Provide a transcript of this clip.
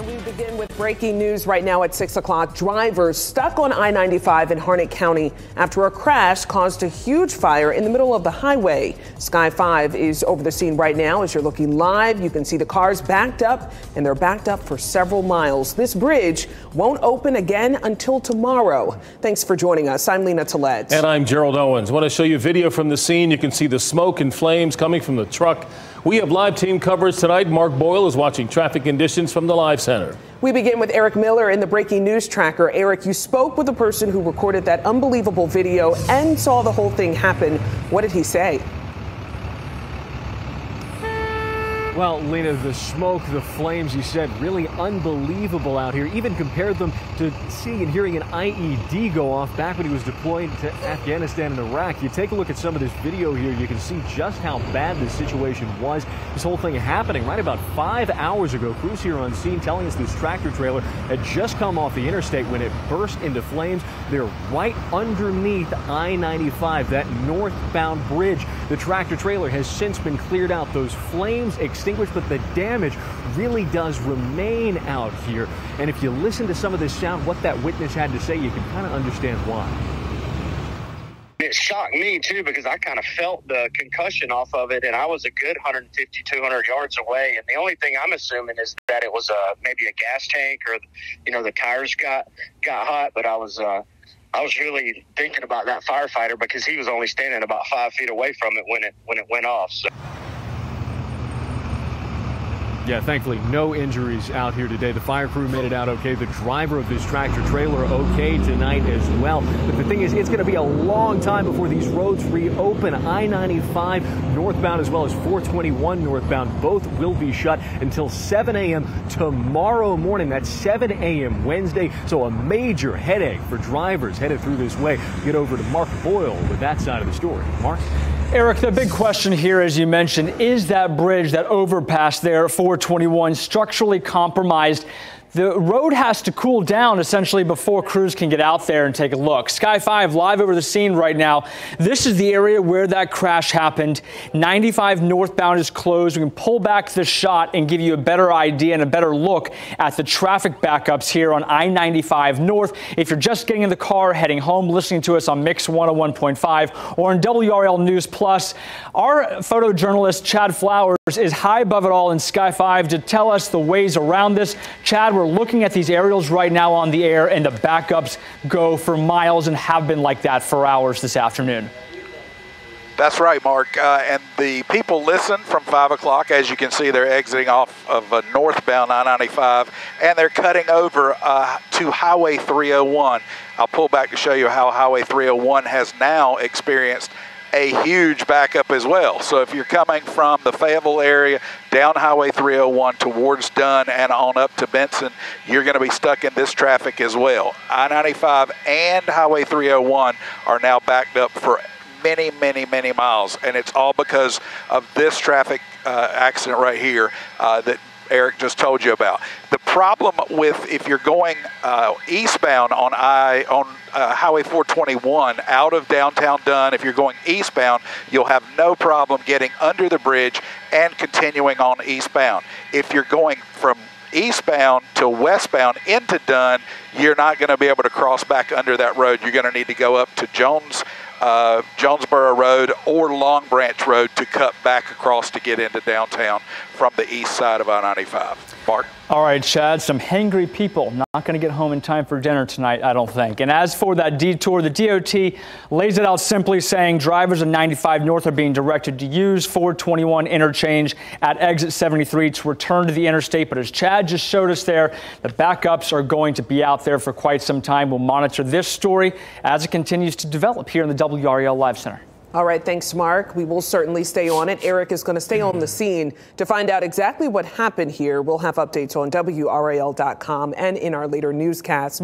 And we begin with breaking news right now at 6 o'clock. Drivers stuck on I 95 in Harnett County after a crash caused a huge fire in the middle of the highway. Sky 5 is over the scene right now. As you're looking live, you can see the cars backed up, and they're backed up for several miles. This bridge won't open again until tomorrow. Thanks for joining us. I'm Lena Tillett. And I'm Gerald Owens. I want to show you video from the scene. You can see the smoke and flames coming from the truck. We have live team coverage tonight. Mark Boyle is watching traffic conditions from the Live Center. We begin with Eric Miller in the breaking news tracker. Eric, you spoke with the person who recorded that unbelievable video and saw the whole thing happen. What did he say? Well, Lena, the smoke, the flames, you said, really unbelievable out here. Even compared them to seeing and hearing an IED go off back when he was deployed to Afghanistan and Iraq. You take a look at some of this video here, you can see just how bad this situation was. This whole thing happening right about five hours ago. Crews here on scene telling us this tractor trailer had just come off the interstate when it burst into flames. They're right underneath I 95, that northbound bridge. The tractor trailer has since been cleared out. Those flames extinguished, but the damage really does remain out here. And if you listen to some of this sound, what that witness had to say, you can kind of understand why. It shocked me too because I kind of felt the concussion off of it, and I was a good 150, 200 yards away. And the only thing I'm assuming is that it was uh, maybe a gas tank or, you know, the tires got got hot. But I was uh, I was really thinking about that firefighter because he was only standing about five feet away from it when it when it went off. So. Yeah, thankfully, no injuries out here today. The fire crew made it out okay. The driver of this tractor trailer okay tonight as well. But the thing is, it's going to be a long time before these roads reopen. I 95 northbound as well as 421 northbound both will be shut until 7 a.m. tomorrow morning. That's 7 a.m. Wednesday. So a major headache for drivers headed through this way. Get over to Mark Boyle with that side of the story. Mark? Eric, the big question here, as you mentioned, is that bridge, that overpass there, 421, structurally compromised? The road has to cool down essentially before crews can get out there and take a look. Sky 5 live over the scene right now. This is the area where that crash happened. 95 northbound is closed. We can pull back the shot and give you a better idea and a better look at the traffic backups here on I-95 North. If you're just getting in the car heading home, listening to us on Mix 101.5 or on WRAL News Plus, our photojournalist Chad Flowers is high above it all in Sky 5 to tell us the ways around this. Chad, we're looking at these aerials right now on the air, and the backups go for miles and have been like that for hours this afternoon. That's right, Mark. Uh, and the people listen from 5 o'clock. As you can see, they're exiting off of uh, northbound I 95 and they're cutting over uh, to Highway 301. I'll pull back to show you how Highway 301 has now experienced a huge backup as well. So if you're coming from the Fayetteville area down Highway 301 towards Dunn and on up to Benson, you're going to be stuck in this traffic as well. I-95 and Highway 301 are now backed up for many, many, many miles, and it's all because of this traffic uh, accident right here uh, that Eric just told you about. The problem with if you're going uh, eastbound on I on uh, Highway 421 out of downtown Dunn, if you're going eastbound, you'll have no problem getting under the bridge and continuing on eastbound. If you're going from eastbound to westbound into Dunn, you're not going to be able to cross back under that road. You're going to need to go up to Jones uh, Jonesboro Road or Long Branch Road to cut back across to get into downtown from the east side of I-95. Mark? All right, Chad, some hangry people not going to get home in time for dinner tonight, I don't think. And as for that detour, the DOT lays it out simply saying drivers of 95 North are being directed to use 421 interchange at exit 73 to return to the interstate. But as Chad just showed us there, the backups are going to be out there for quite some time. We'll monitor this story as it continues to develop here in the WRAL Live Center. All right, thanks, Mark. We will certainly stay on it. Eric is going to stay on the scene to find out exactly what happened here. We'll have updates on WRAL.com and in our later newscasts.